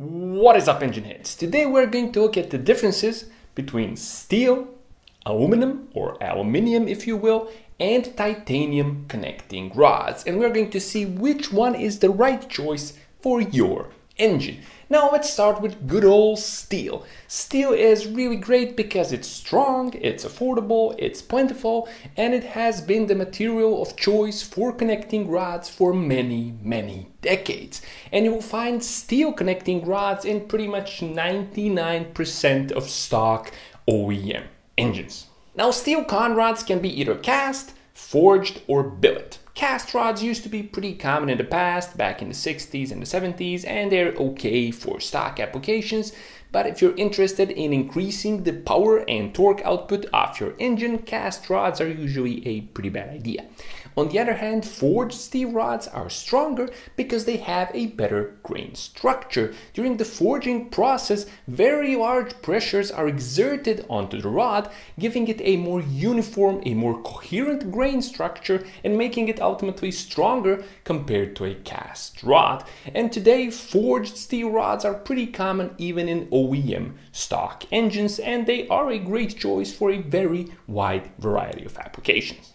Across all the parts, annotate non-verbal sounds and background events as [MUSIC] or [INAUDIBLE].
What is up engine heads? Today we're going to look at the differences between steel, aluminum or aluminium if you will, and titanium connecting rods. And we're going to see which one is the right choice for your engine. Now let's start with good old steel. Steel is really great because it's strong, it's affordable, it's plentiful, and it has been the material of choice for connecting rods for many, many decades. And you will find steel connecting rods in pretty much 99% of stock OEM engines. Now steel con rods can be either cast, forged, or billet. Cast rods used to be pretty common in the past, back in the 60s and the 70s, and they're okay for stock applications. But if you're interested in increasing the power and torque output of your engine, cast rods are usually a pretty bad idea. On the other hand, forged steel rods are stronger because they have a better grain structure. During the forging process, very large pressures are exerted onto the rod, giving it a more uniform, a more coherent grain structure and making it ultimately stronger compared to a cast rod. And today, forged steel rods are pretty common even in OEM stock engines and they are a great choice for a very wide variety of applications.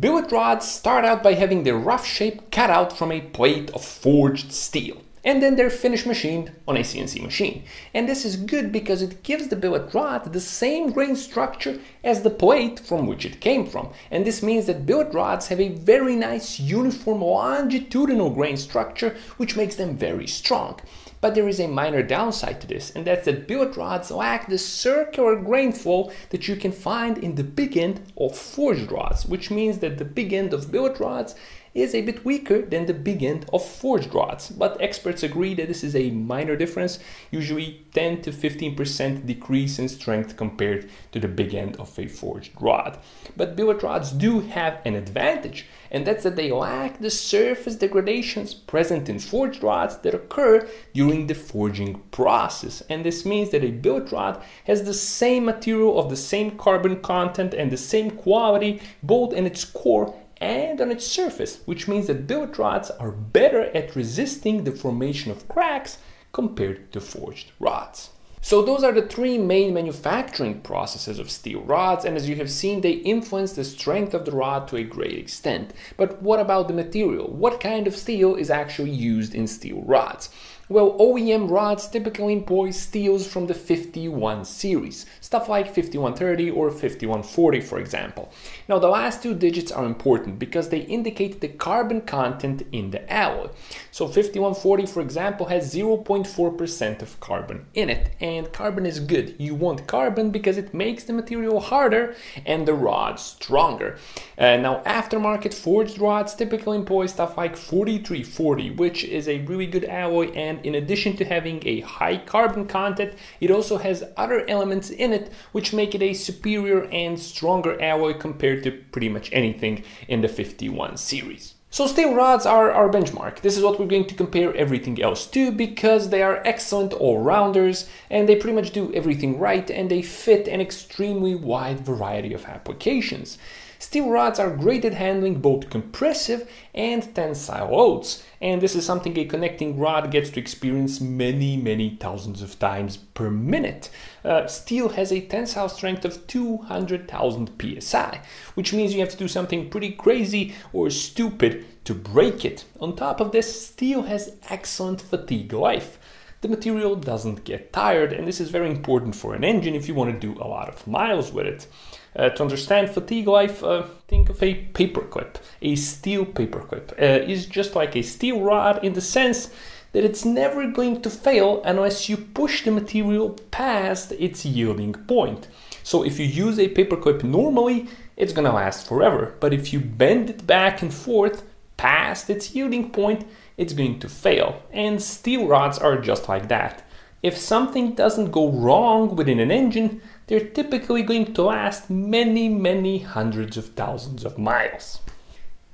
Billet rods start out by having their rough shape cut out from a plate of forged steel and then they're finished machined on a CNC machine. And this is good because it gives the billet rod the same grain structure as the plate from which it came from. And this means that billet rods have a very nice uniform longitudinal grain structure which makes them very strong. But there is a minor downside to this, and that's that billet rods lack the circular grain flow that you can find in the big end of forged rods, which means that the big end of billet rods is a bit weaker than the big end of forged rods, but experts agree that this is a minor difference, usually 10 to 15% decrease in strength compared to the big end of a forged rod. But billet rods do have an advantage, and that's that they lack the surface degradations present in forged rods that occur during the forging process. And this means that a billet rod has the same material of the same carbon content and the same quality both in its core and on its surface, which means that billet rods are better at resisting the formation of cracks compared to forged rods. So those are the three main manufacturing processes of steel rods and as you have seen they influence the strength of the rod to a great extent. But what about the material? What kind of steel is actually used in steel rods? Well, OEM rods typically employ steels from the 51 series, stuff like 5130 or 5140 for example. Now the last two digits are important because they indicate the carbon content in the alloy. So 5140 for example has 0.4% of carbon in it and carbon is good. You want carbon because it makes the material harder and the rod stronger. Uh, now aftermarket forged rods typically employ stuff like 4340 which is a really good alloy and in addition to having a high carbon content, it also has other elements in it which make it a superior and stronger alloy compared to pretty much anything in the 51 series. So steel rods are our benchmark. This is what we're going to compare everything else to because they are excellent all-rounders and they pretty much do everything right and they fit an extremely wide variety of applications. Steel rods are great at handling both compressive and tensile loads, and this is something a connecting rod gets to experience many, many thousands of times per minute. Uh, steel has a tensile strength of 200,000 psi, which means you have to do something pretty crazy or stupid to break it. On top of this, steel has excellent fatigue life the material doesn't get tired, and this is very important for an engine if you want to do a lot of miles with it. Uh, to understand fatigue life, uh, think of a paperclip. A steel paperclip uh, is just like a steel rod in the sense that it's never going to fail unless you push the material past its yielding point. So if you use a paperclip normally, it's gonna last forever. But if you bend it back and forth past its yielding point, it's going to fail. And steel rods are just like that. If something doesn't go wrong within an engine, they're typically going to last many, many hundreds of thousands of miles.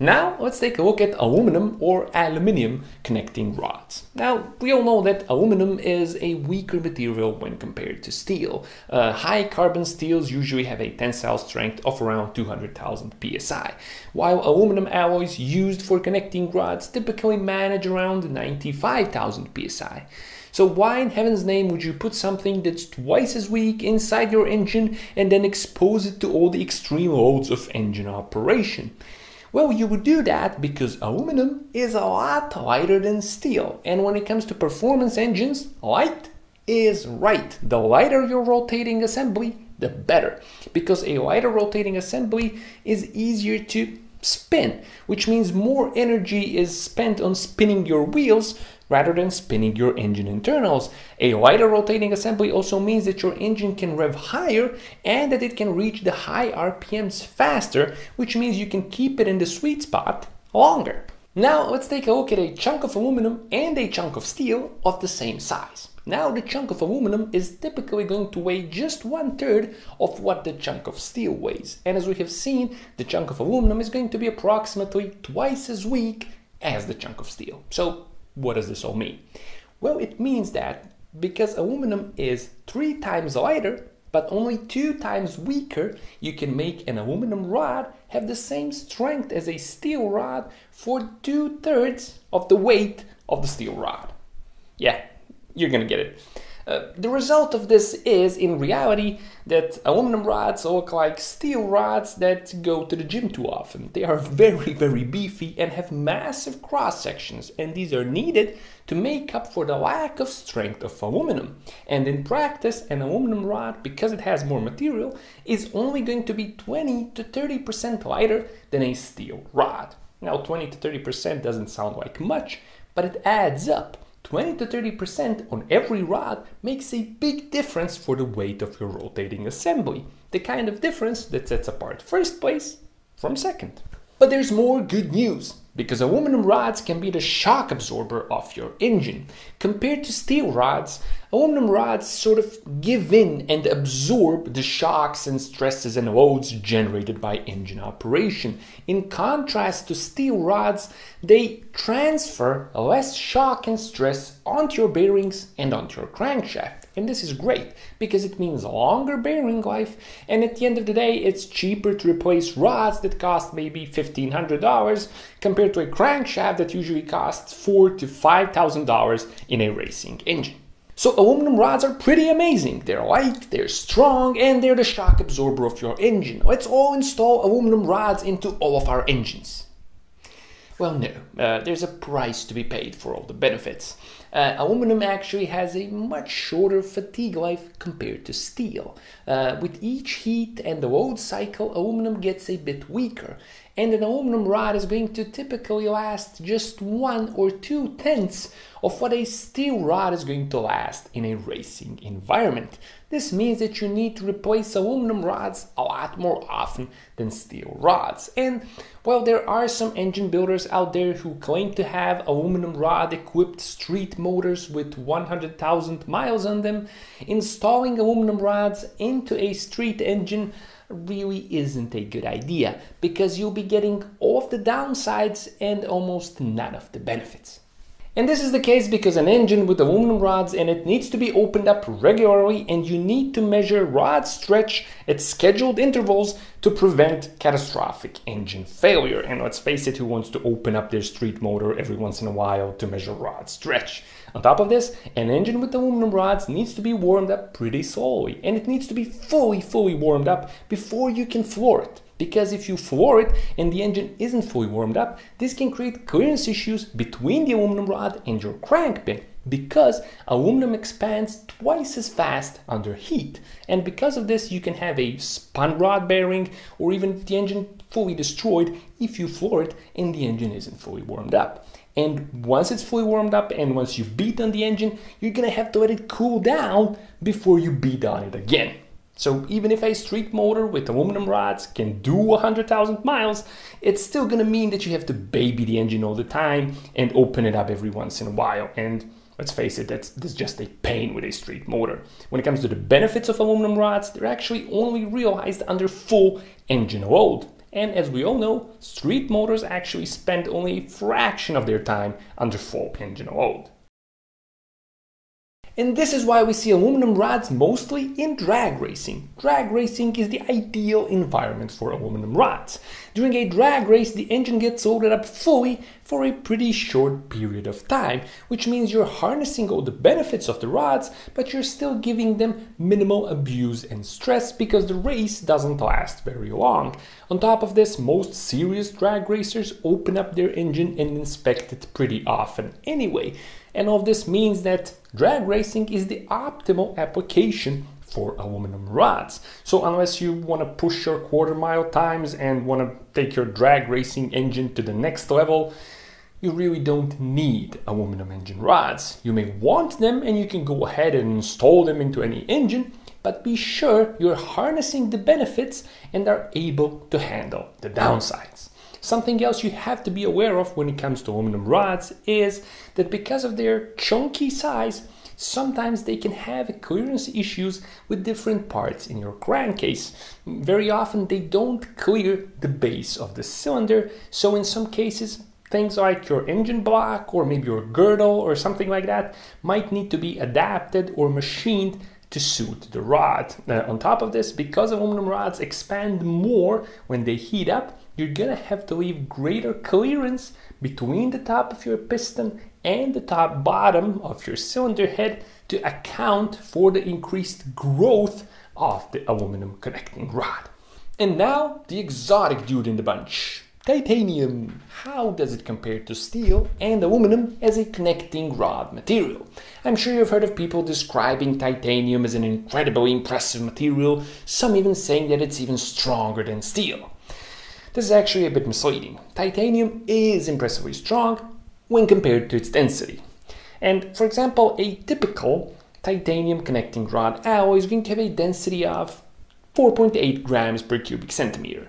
Now let's take a look at aluminum or aluminium connecting rods. Now we all know that aluminum is a weaker material when compared to steel. Uh, high carbon steels usually have a tensile strength of around 200,000 psi, while aluminum alloys used for connecting rods typically manage around 95,000 psi. So why in heaven's name would you put something that's twice as weak inside your engine and then expose it to all the extreme loads of engine operation? Well, you would do that because aluminum is a lot lighter than steel. And when it comes to performance engines, light is right. The lighter your rotating assembly, the better. Because a lighter rotating assembly is easier to spin, which means more energy is spent on spinning your wheels rather than spinning your engine internals. A lighter rotating assembly also means that your engine can rev higher and that it can reach the high RPMs faster, which means you can keep it in the sweet spot longer. Now let's take a look at a chunk of aluminum and a chunk of steel of the same size. Now the chunk of aluminum is typically going to weigh just one third of what the chunk of steel weighs. And as we have seen, the chunk of aluminum is going to be approximately twice as weak as the chunk of steel. So what does this all mean? Well, it means that because aluminum is three times lighter, but only two times weaker, you can make an aluminum rod have the same strength as a steel rod for two thirds of the weight of the steel rod. Yeah, you're gonna get it. Uh, the result of this is, in reality, that aluminum rods look like steel rods that go to the gym too often. They are [LAUGHS] very, very beefy and have massive cross sections, and these are needed to make up for the lack of strength of aluminum. And in practice, an aluminum rod, because it has more material, is only going to be 20 to 30% lighter than a steel rod. Now, 20 to 30% doesn't sound like much, but it adds up. 20 to 30% on every rod makes a big difference for the weight of your rotating assembly. The kind of difference that sets apart first place from second. But there's more good news because aluminum rods can be the shock absorber of your engine. Compared to steel rods, aluminum rods sort of give in and absorb the shocks and stresses and loads generated by engine operation. In contrast to steel rods, they transfer less shock and stress onto your bearings and onto your crankshaft. And this is great because it means longer bearing life. And at the end of the day, it's cheaper to replace rods that cost maybe $1,500 compared to a crankshaft that usually costs four to $5,000 in a racing engine. So aluminum rods are pretty amazing. They're light, they're strong, and they're the shock absorber of your engine. Let's all install aluminum rods into all of our engines. Well, no, uh, there's a price to be paid for all the benefits. Uh, aluminum actually has a much shorter fatigue life compared to steel. Uh, with each heat and the load cycle, aluminum gets a bit weaker, and an aluminum rod is going to typically last just one or two tenths of what a steel rod is going to last in a racing environment. This means that you need to replace aluminum rods a lot more often than steel rods. And while there are some engine builders out there who claim to have aluminum rod equipped street motors with 100,000 miles on them, installing aluminum rods into a street engine really isn't a good idea because you'll be getting all of the downsides and almost none of the benefits. And this is the case because an engine with aluminum rods in it needs to be opened up regularly and you need to measure rod stretch at scheduled intervals to prevent catastrophic engine failure. And let's face it, who wants to open up their street motor every once in a while to measure rod stretch? On top of this, an engine with aluminum rods needs to be warmed up pretty slowly and it needs to be fully, fully warmed up before you can floor it because if you floor it and the engine isn't fully warmed up, this can create clearance issues between the aluminum rod and your crank pin because aluminum expands twice as fast under heat. And because of this, you can have a spun rod bearing or even the engine fully destroyed if you floor it and the engine isn't fully warmed up. And once it's fully warmed up and once you beat on the engine, you're gonna have to let it cool down before you beat on it again. So even if a street motor with aluminum rods can do 100,000 miles, it's still gonna mean that you have to baby the engine all the time and open it up every once in a while. And let's face it, that's, that's just a pain with a street motor. When it comes to the benefits of aluminum rods, they're actually only realized under full engine load. And as we all know, street motors actually spend only a fraction of their time under full engine load. And this is why we see aluminum rods mostly in drag racing. Drag racing is the ideal environment for aluminum rods. During a drag race, the engine gets loaded up fully for a pretty short period of time, which means you're harnessing all the benefits of the rods, but you're still giving them minimal abuse and stress because the race doesn't last very long. On top of this, most serious drag racers open up their engine and inspect it pretty often anyway. And all of this means that drag racing is the optimal application for aluminum rods. So unless you want to push your quarter mile times and want to take your drag racing engine to the next level, you really don't need aluminum engine rods. You may want them and you can go ahead and install them into any engine, but be sure you're harnessing the benefits and are able to handle the downsides. Something else you have to be aware of when it comes to aluminum rods is that because of their chunky size, sometimes they can have clearance issues with different parts in your crankcase. Very often they don't clear the base of the cylinder, so in some cases things like your engine block or maybe your girdle or something like that might need to be adapted or machined to suit the rod. Uh, on top of this, because aluminum rods expand more when they heat up, you're gonna have to leave greater clearance between the top of your piston and the top bottom of your cylinder head to account for the increased growth of the aluminum connecting rod. And now, the exotic dude in the bunch. Titanium. How does it compare to steel and aluminum as a connecting rod material? I'm sure you've heard of people describing titanium as an incredibly impressive material, some even saying that it's even stronger than steel. This is actually a bit misleading. Titanium is impressively strong when compared to its density. And for example, a typical titanium connecting rod alloy is going to have a density of 4.8 grams per cubic centimeter.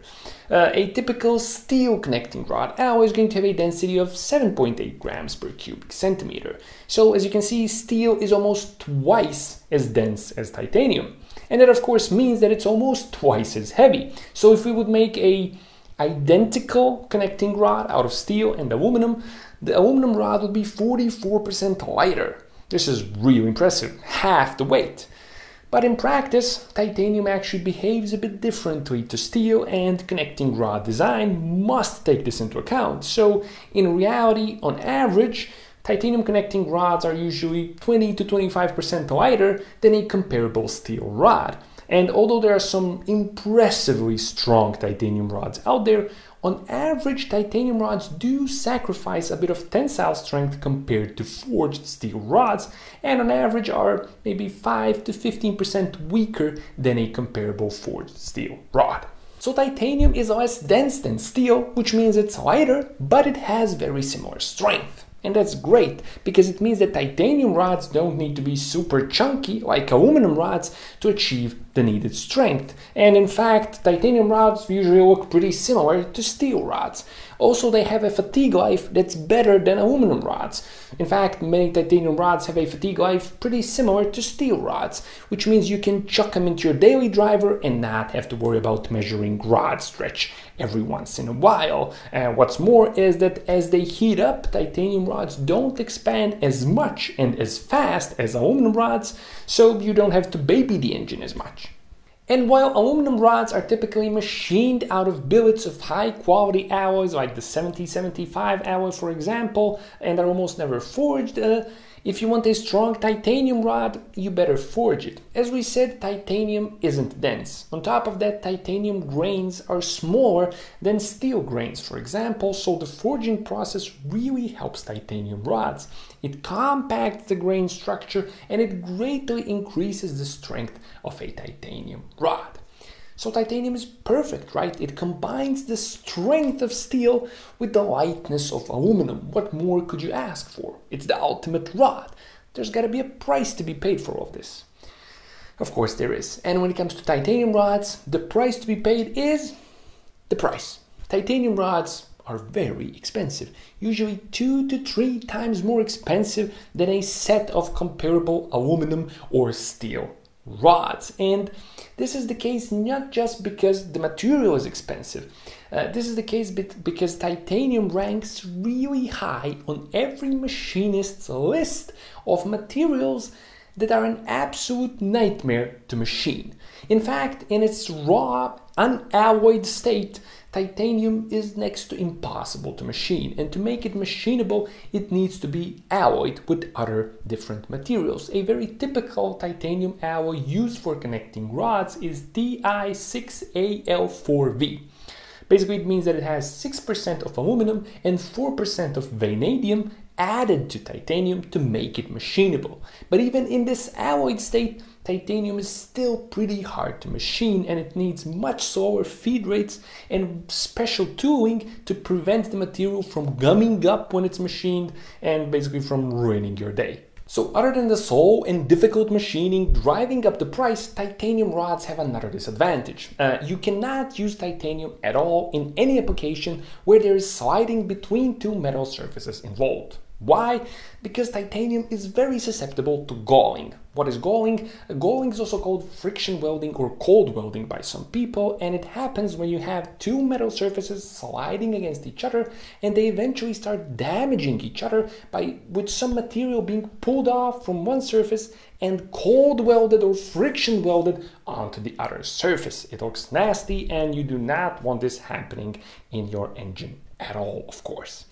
Uh, a typical steel connecting rod alloy is going to have a density of 7.8 grams per cubic centimeter. So as you can see, steel is almost twice as dense as titanium. And that of course means that it's almost twice as heavy. So if we would make a identical connecting rod out of steel and aluminum, the aluminum rod would be 44% lighter. This is really impressive, half the weight. But in practice, titanium actually behaves a bit differently to steel and connecting rod design must take this into account. So in reality, on average, titanium connecting rods are usually 20 to 25% lighter than a comparable steel rod. And although there are some impressively strong titanium rods out there, on average, titanium rods do sacrifice a bit of tensile strength compared to forged steel rods, and on average are maybe 5 to 15% weaker than a comparable forged steel rod. So titanium is less dense than steel, which means it's lighter, but it has very similar strength. And that's great because it means that titanium rods don't need to be super chunky like aluminum rods to achieve the needed strength. And in fact, titanium rods usually look pretty similar to steel rods. Also, they have a fatigue life that's better than aluminum rods. In fact, many titanium rods have a fatigue life pretty similar to steel rods, which means you can chuck them into your daily driver and not have to worry about measuring rod stretch every once in a while. And what's more is that as they heat up, titanium rods don't expand as much and as fast as aluminum rods, so you don't have to baby the engine as much. And while aluminum rods are typically machined out of billets of high quality alloys like the 7075 alloy for example, and are almost never forged, uh, if you want a strong titanium rod, you better forge it. As we said, titanium isn't dense. On top of that, titanium grains are smaller than steel grains, for example, so the forging process really helps titanium rods. It compacts the grain structure and it greatly increases the strength of a titanium rod. So titanium is perfect, right? It combines the strength of steel with the lightness of aluminum. What more could you ask for? It's the ultimate rod. There's got to be a price to be paid for all this. Of course there is. And when it comes to titanium rods, the price to be paid is the price. Titanium rods are very expensive, usually two to three times more expensive than a set of comparable aluminum or steel rods. And this is the case not just because the material is expensive. Uh, this is the case because titanium ranks really high on every machinist's list of materials that are an absolute nightmare to machine. In fact, in its raw, unalloyed state, titanium is next to impossible to machine, and to make it machinable, it needs to be alloyed with other different materials. A very typical titanium alloy used for connecting rods is Ti6Al4V. Basically, it means that it has 6% of aluminum and 4% of vanadium added to titanium to make it machinable. But even in this alloyed state, titanium is still pretty hard to machine and it needs much slower feed rates and special tooling to prevent the material from gumming up when it's machined and basically from ruining your day. So other than the slow and difficult machining driving up the price, titanium rods have another disadvantage. Uh, you cannot use titanium at all in any application where there is sliding between two metal surfaces involved. Why? Because titanium is very susceptible to galling. What is galling? Galling is also called friction welding or cold welding by some people, and it happens when you have two metal surfaces sliding against each other and they eventually start damaging each other by with some material being pulled off from one surface and cold welded or friction welded onto the other surface. It looks nasty and you do not want this happening in your engine at all, of course.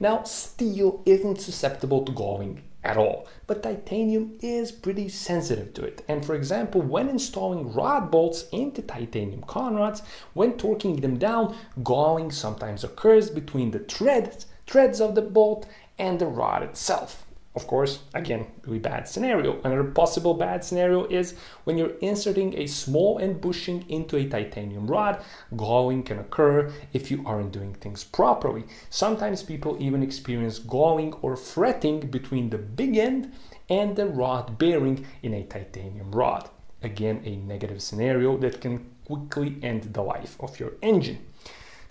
Now, steel isn't susceptible to galling at all, but titanium is pretty sensitive to it. And for example, when installing rod bolts into titanium conrods, when torquing them down, galling sometimes occurs between the threads, threads of the bolt and the rod itself. Of course, again, really bad scenario. Another possible bad scenario is when you're inserting a small end bushing into a titanium rod, galling can occur if you aren't doing things properly. Sometimes people even experience galling or fretting between the big end and the rod bearing in a titanium rod. Again, a negative scenario that can quickly end the life of your engine.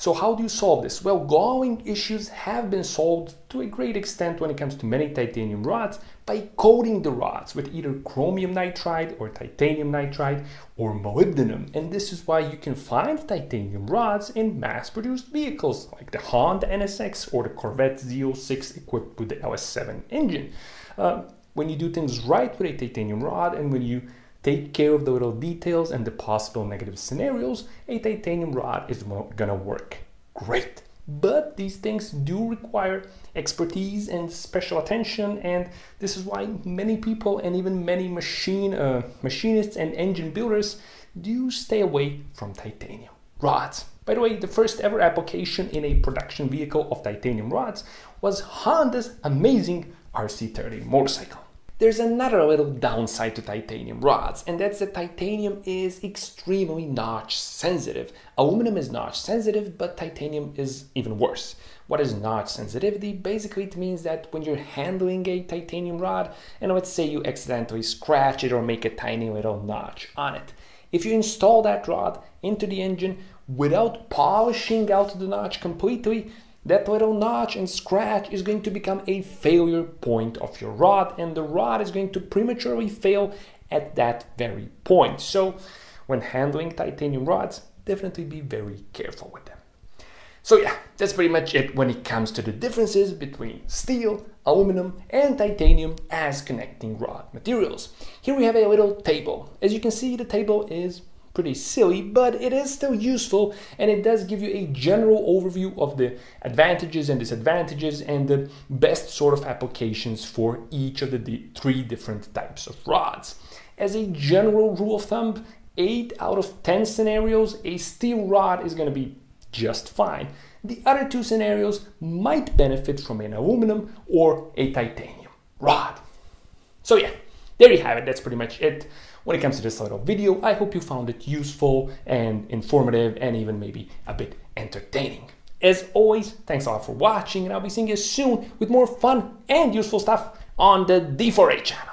So how do you solve this? Well, galling issues have been solved to a great extent when it comes to many titanium rods by coating the rods with either chromium nitride or titanium nitride or molybdenum. And this is why you can find titanium rods in mass-produced vehicles like the Honda NSX or the Corvette Z06 equipped with the LS7 engine. Uh, when you do things right with a titanium rod and when you take care of the little details and the possible negative scenarios, a titanium rod is gonna work great. But these things do require expertise and special attention, and this is why many people and even many machine uh, machinists and engine builders do stay away from titanium rods. By the way, the first ever application in a production vehicle of titanium rods was Honda's amazing RC30 motorcycle. There's another little downside to titanium rods, and that's that titanium is extremely notch sensitive. Aluminum is notch sensitive, but titanium is even worse. What is notch sensitivity? Basically, it means that when you're handling a titanium rod, and let's say you accidentally scratch it or make a tiny little notch on it. If you install that rod into the engine without polishing out the notch completely, that little notch and scratch is going to become a failure point of your rod and the rod is going to prematurely fail at that very point. So when handling titanium rods, definitely be very careful with them. So yeah, that's pretty much it when it comes to the differences between steel, aluminum and titanium as connecting rod materials. Here we have a little table. As you can see, the table is pretty silly, but it is still useful and it does give you a general overview of the advantages and disadvantages and the best sort of applications for each of the three different types of rods. As a general rule of thumb, 8 out of 10 scenarios, a steel rod is going to be just fine. The other two scenarios might benefit from an aluminum or a titanium rod. So yeah, there you have it. That's pretty much it when it comes to this little video. I hope you found it useful and informative and even maybe a bit entertaining. As always, thanks a lot for watching and I'll be seeing you soon with more fun and useful stuff on the D4A channel.